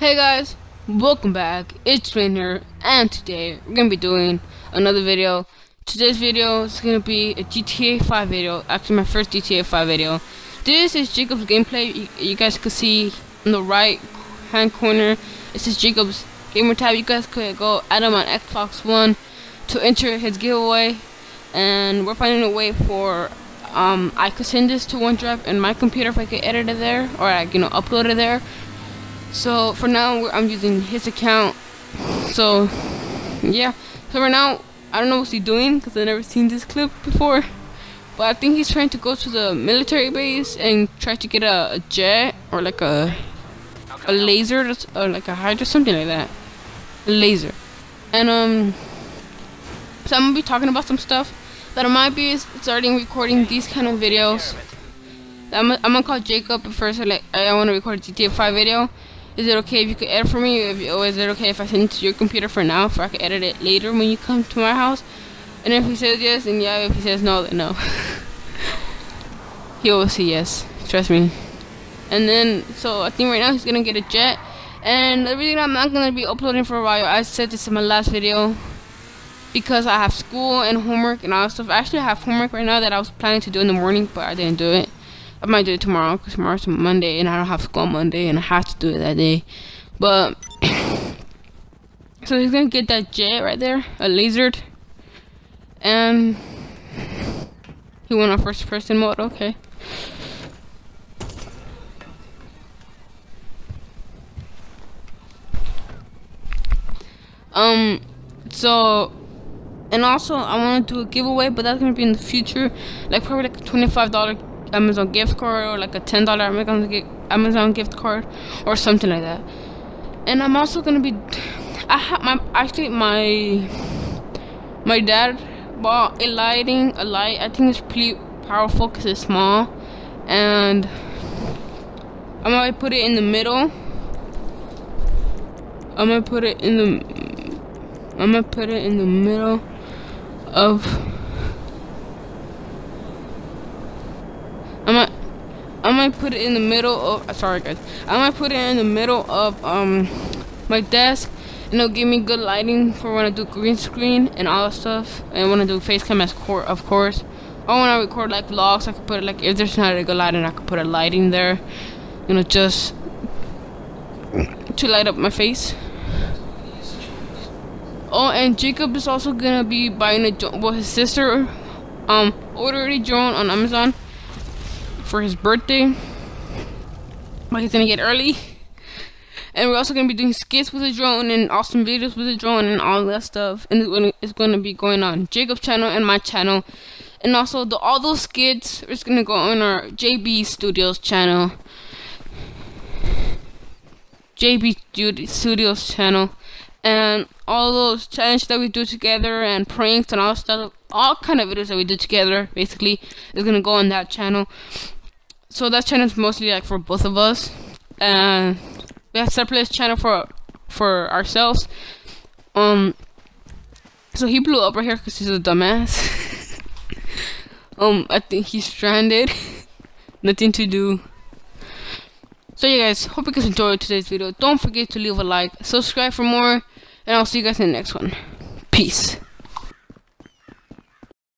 Hey guys, welcome back. It's Rain here, and today we're gonna be doing another video. Today's video is gonna be a GTA 5 video. Actually, my first GTA 5 video. This is Jacob's gameplay. You, you guys can see in the right hand corner. This is Jacob's gamer tag. You guys could go add him on Xbox One to enter his giveaway, and we're finding a way for um I could send this to OneDrive and my computer if I could edit it there or I you know upload it there so for now, I'm using his account. So yeah. So right now, I don't know what he's doing because I've never seen this clip before. But I think he's trying to go to the military base and try to get a, a jet or like a a Lazer or like a hydra, something like that. A Lazer. And um, so I'm gonna be talking about some stuff that I might be starting recording these kind of videos. I'm, I'm gonna call Jacob first. Like I want to record a GTA 5 video is it okay if you could edit for me? If, or is it okay if I send it to your computer for now, so I can edit it later when you come to my house? And if he says yes, then yeah. If he says no, then no. he will say yes. Trust me. And then, so I think right now he's gonna get a jet. And the reason I'm not gonna be uploading for a while, I said this in my last video, because I have school and homework and all that stuff. Actually, I have homework right now that I was planning to do in the morning, but I didn't do it. I might do it tomorrow because tomorrow's Monday and I don't have school Monday and I have to do it that day. But so he's gonna get that jet right there, a lizard, and he went on first person mode. Okay. Um, so, and also I want to do a giveaway, but that's gonna be in the future, like probably like a twenty-five dollar Amazon gift card or like a ten dollar Amazon gift card or something like that. And I'm also gonna be, I have my actually my my dad bought a lighting a light. I think it's pretty powerful because it's small, and I'm gonna put it in the middle. I'm gonna put it in the I'm gonna put it in the middle of I might, I might put it in the middle of. Sorry, guys. I might put it in the middle of um my desk, and it'll give me good lighting for when I do green screen and all that stuff, and when I do face cam as core, of course. Or when I record like vlogs, I could put it like if there's not a good lighting, I could put a lighting there, you know, just to light up my face. Oh, and Jacob is also gonna be buying a. Well, his sister um ordered a drone on Amazon for his birthday. But he's gonna get early. And we're also gonna be doing skits with the drone and awesome videos with the drone and all that stuff. And it's gonna be going on Jacob's channel and my channel. And also the all those skits is gonna go on our JB Studios channel. JB Studios channel. And all those challenges that we do together and pranks and all stuff all kind of videos that we do together basically is gonna go on that channel so that channel is mostly like for both of us. And we have separate channel for for ourselves. Um so he blew up right here because he's a dumbass. Um i think he's stranded. Nothing to do. So yeah guys hope you guys enjoyed today's video. Don't forget to leave a like subscribe for more and i'll see you guys in the next one. Peace